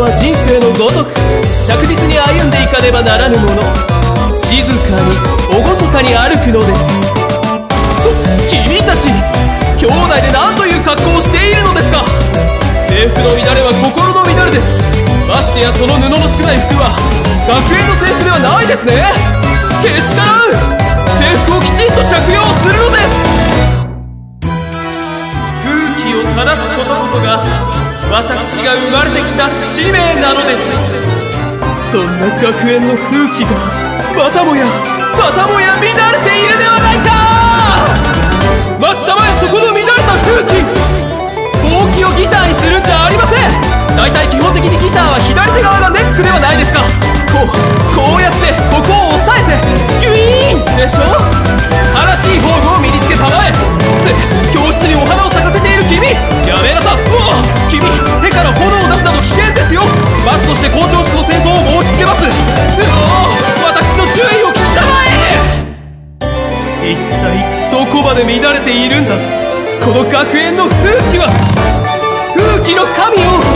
は、人生のごとく着実に歩んでいかねばならぬもの。静かに厳かに歩くのです。君たち兄弟で何という格好をしているのですか。制服の乱れは心の乱れです。ましてやその布の少ない服は学園の制服ではないですね。けしからん。制服をきちんと着用するのです。空気を正すことこそが私が生まれてきた使命なのです。そんな学園の風紀がまたもやまたもや乱れている。一体どこまで乱れているんだ。この学園の風紀は風紀の神を